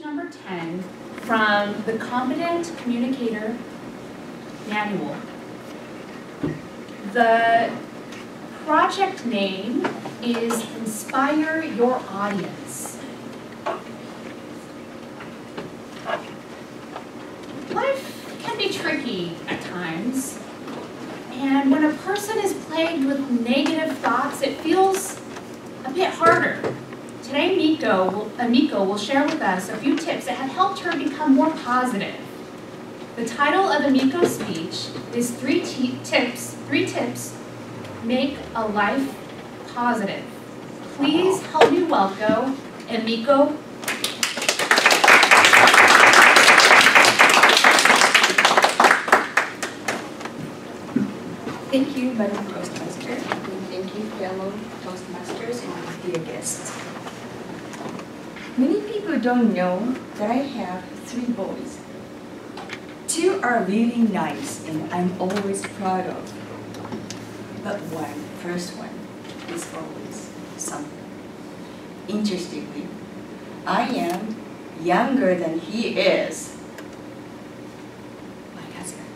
number 10 from the Competent Communicator Manual. The project name is Inspire Your Audience. Life can be tricky at times, and when a person is plagued with negative thoughts, it feels. Will, uh, Miko will share with us a few tips that have helped her become more positive. The title of Emiko's speech is Three Tips, Three Tips Make a Life Positive. Please help me welcome Amiko Thank you, Madam Toastmaster, and thank you, fellow Toastmasters and dear guests. Many people don't know that I have three boys. Two are really nice and I'm always proud of. But one, first one, is always something. Interestingly, I am younger than he is. My husband.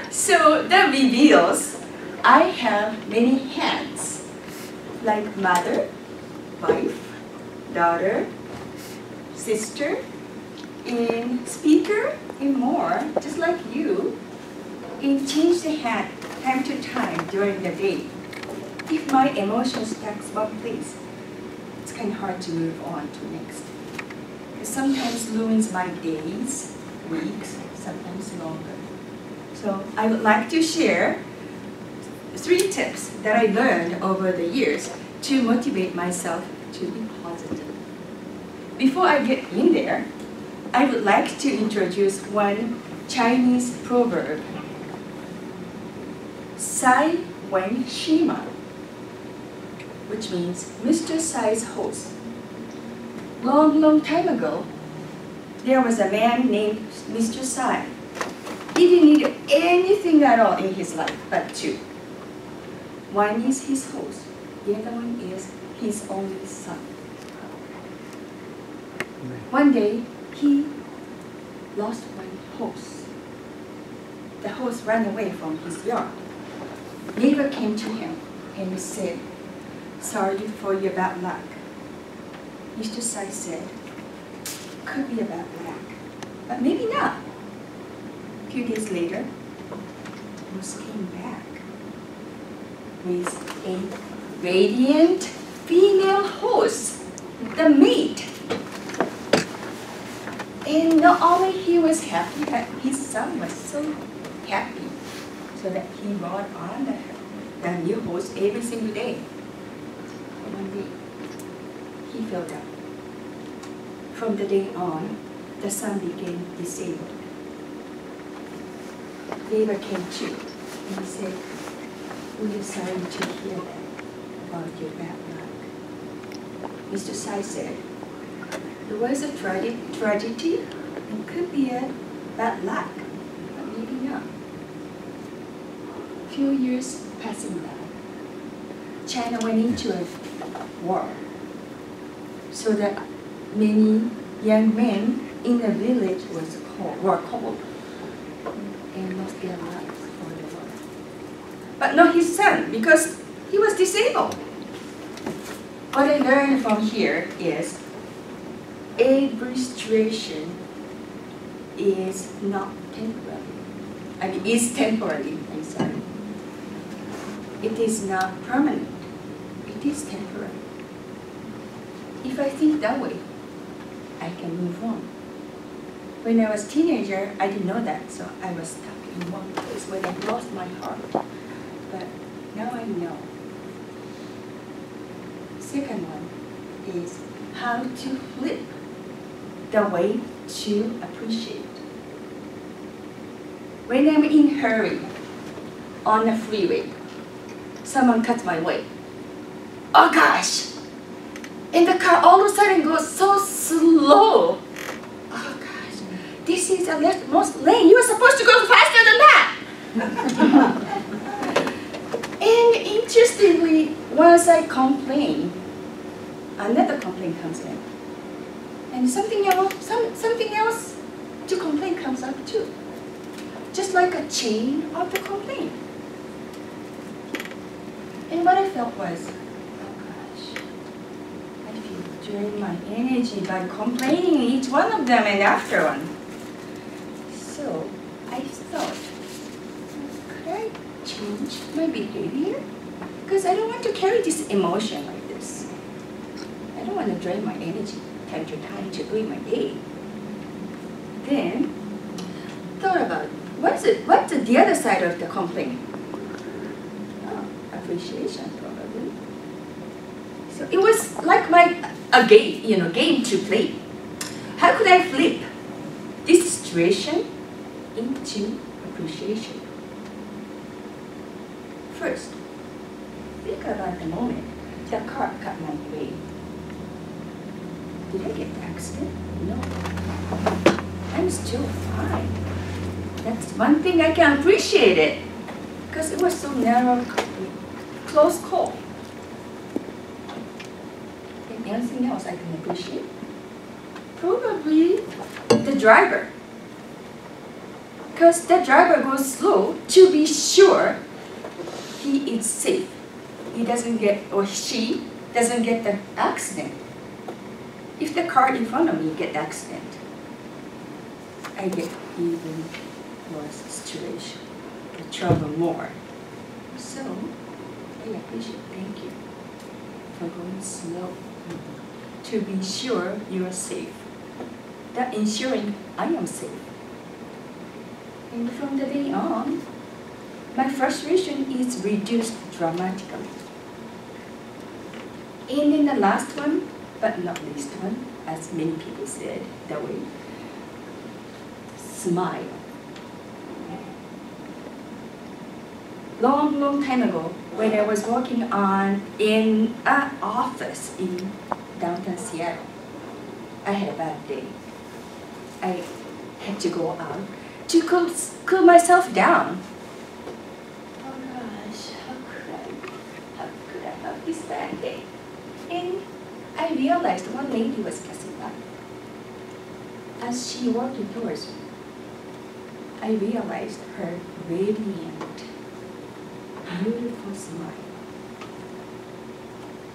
so that reveals I have many hands, like mother, wife, daughter, sister, and speaker, and more, just like you, and change the hand time to time during the day. If my emotions takes one place, it's kind of hard to move on to next. It sometimes ruins my days, weeks, sometimes longer. So I would like to share three tips that I learned over the years to motivate myself to be positive. Before I get in there, I would like to introduce one Chinese proverb. Sai Wen Shima, which means Mr. Sai's host. Long, long time ago, there was a man named Mr. Sai. He didn't need anything at all in his life but two. One is his host, the other one is his only son. One day, he lost one horse. The horse ran away from his yard. Neighbor came to him and said, sorry for your bad luck. Mr. Sai said, could be a bad luck, but maybe not. A few days later, the horse came back with a radiant female horse, the mate. And not only he was happy, but his son was so happy, so that he rode on the, the new horse every single day. One day, he fell down. From the day on, the son became disabled. Neighbor came to and he said, we are sorry to hear that about your bad luck. Mr. Sai said, it was a trage tragedy. It could be a bad luck, but maybe not. Few years passing by, China went into a war. So that many young men in the village was called, were called and lost their lives. But not his son, because he was disabled. What I learned from here is every situation is not temporary. I mean, is temporary, I'm sorry. It is not permanent. It is temporary. If I think that way, I can move on. When I was teenager, I didn't know that, so I was stuck in one place when I lost my heart. Know. Second one is how to flip the way to appreciate. When I'm in hurry on the freeway, someone cuts my way. Oh gosh! And the car all of a sudden goes so slow. Oh gosh, this is the most lane. You were supposed to go faster than that. interestingly, once I complain, another complaint comes in. And something else, some, something else to complain comes up too. Just like a chain of the complaint. And what I felt was, oh gosh, I feel drain my energy by complaining each one of them and after one. So I thought, could I change my behavior? Because I don't want to carry this emotion like this. I don't want to drain my energy time to time to doing my day. Then thought about what's it what's the other side of the complaint? Oh, appreciation probably. So it was like my a game, you know, game to play. How could I flip this situation into appreciation? First, think about the moment the car cut my way. Did I get accident? No. I'm still fine. That's one thing I can appreciate it. Because it was so narrow, close call. Anything else I can appreciate? Probably the driver. Because the driver goes slow to be sure he is safe. He doesn't get, or she doesn't get the accident. If the car in front of me get accident, I get even worse situation, the trouble more. So, I appreciate, thank you for going slow to be sure you are safe. That ensuring I am safe. And from the day on, my frustration is reduced dramatically. And then the last one, but not least one, as many people said that way, smile. Long, long time ago, when I was working on in an office in downtown Seattle, I had a bad day. I had to go out to cool, cool myself down. Oh gosh, how could I, how could I have this bad day? And I realized one lady was passing by. As she walked towards me, I realized her radiant, beautiful smile.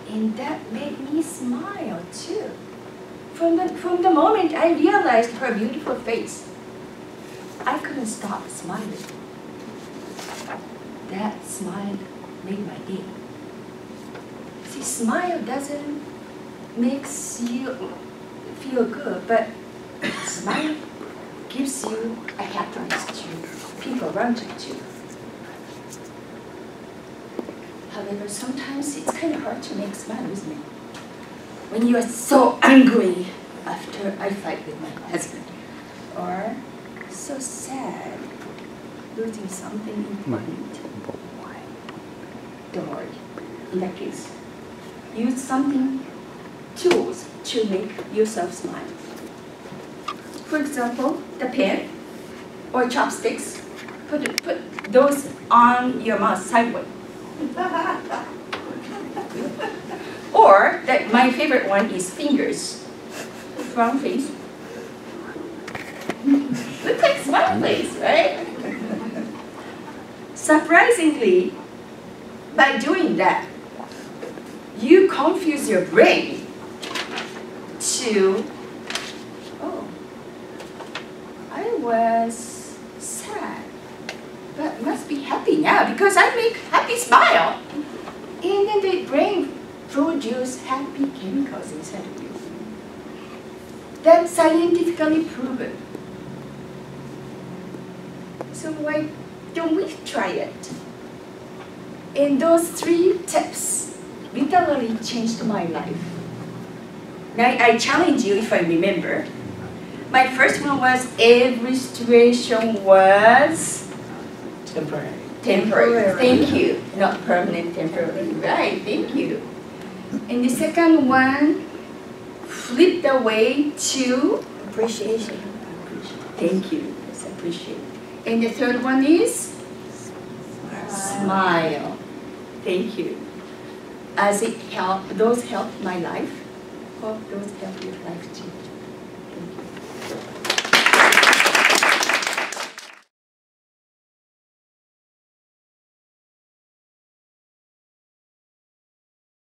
And that made me smile too. From the, from the moment I realized her beautiful face, I couldn't stop smiling. That smile made my day. See, smile doesn't makes you feel good, but smile gives you a happiness to people around you. However, sometimes it's kind of hard to make smile, isn't it? When you are so angry after I fight with my husband, or so sad losing something important. Don't worry. In that case, use something tools to make yourself smile. For example, the pen or chopsticks, put, put those on your mouth sideways. or that my favorite one is fingers. Front face. Look like smile face, right? Surprisingly, by doing that, you confuse your brain to, oh, I was sad, but must be happy now because I make happy smile. And then the brain produce happy chemicals inside of you. That's scientifically proven. So why don't we try it? And those three tips literally changed my life. Now I challenge you if I remember. My first one was every situation was Temporary. temporary. Thank you. Not permanent, temporary. Right, thank you. And the second one, flip the way to Appreciation. thank you. Yes, appreciate. And the third one is smile. Thank you. As it helped, those helped my life. Hope those help your life too. Thank you.